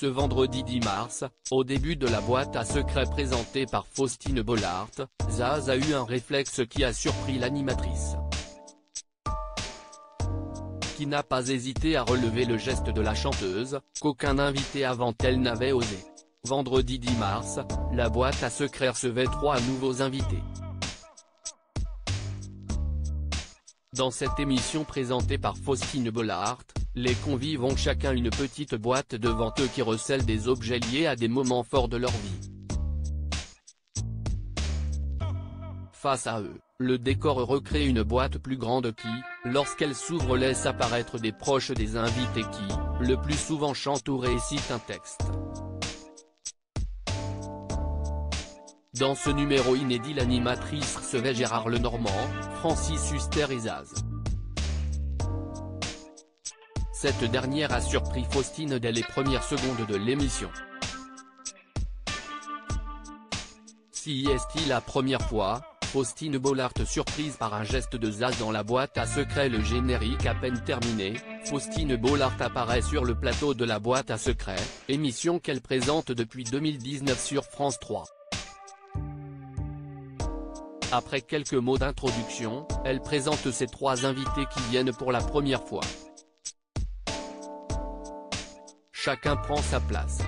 Ce vendredi 10 mars, au début de la boîte à secrets présentée par Faustine Bollard, Zaz a eu un réflexe qui a surpris l'animatrice. Qui n'a pas hésité à relever le geste de la chanteuse, qu'aucun invité avant elle n'avait osé. Vendredi 10 mars, la boîte à secrets recevait trois nouveaux invités. Dans cette émission présentée par Faustine Bollard, les convives ont chacun une petite boîte devant eux qui recèle des objets liés à des moments forts de leur vie. Face à eux, le décor recrée une boîte plus grande qui, lorsqu'elle s'ouvre laisse apparaître des proches des invités qui, le plus souvent chantent ou récitent un texte. Dans ce numéro inédit l'animatrice recevait Gérard Lenormand, Francis Huster et Zaz. Cette dernière a surpris Faustine dès les premières secondes de l'émission. Si est-il la première fois, Faustine Bollard surprise par un geste de Zaz dans la boîte à secret le générique à peine terminé, Faustine Bollard apparaît sur le plateau de la boîte à secret, émission qu'elle présente depuis 2019 sur France 3. Après quelques mots d'introduction, elle présente ses trois invités qui viennent pour la première fois. Chacun prend sa place.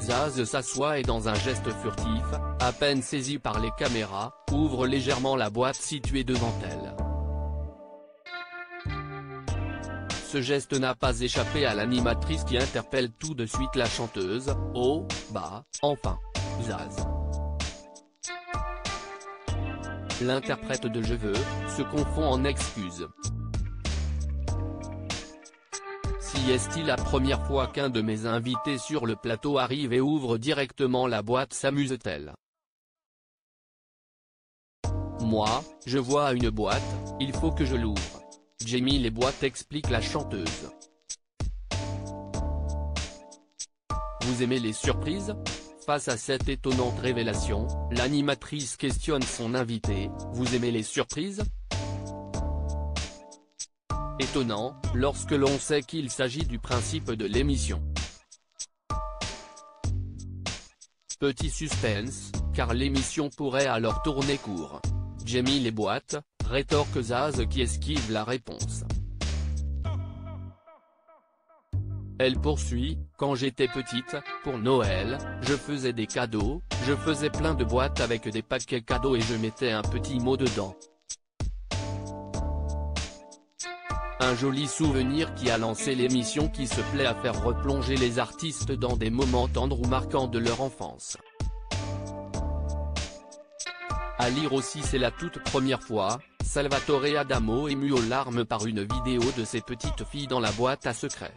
Zaz s'assoit et dans un geste furtif, à peine saisi par les caméras, ouvre légèrement la boîte située devant elle. Ce geste n'a pas échappé à l'animatrice qui interpelle tout de suite la chanteuse, oh, bah, enfin. Zaz. L'interprète de Je veux, se confond en excuses. Si est-il la première fois qu'un de mes invités sur le plateau arrive et ouvre directement la boîte s'amuse-t-elle? Moi, je vois une boîte, il faut que je l'ouvre. Jamie les boîtes explique la chanteuse. Vous aimez les surprises? Face à cette étonnante révélation, l'animatrice questionne son invité, vous aimez les surprises? Étonnant, lorsque l'on sait qu'il s'agit du principe de l'émission. Petit suspense, car l'émission pourrait alors tourner court. Jamie les boîtes, rétorque Zaz qui esquive la réponse. Elle poursuit, quand j'étais petite, pour Noël, je faisais des cadeaux, je faisais plein de boîtes avec des paquets cadeaux et je mettais un petit mot dedans. Un joli souvenir qui a lancé l'émission qui se plaît à faire replonger les artistes dans des moments tendres ou marquants de leur enfance. À lire aussi c'est la toute première fois, Salvatore Adamo ému aux larmes par une vidéo de ses petites filles dans la boîte à secrets.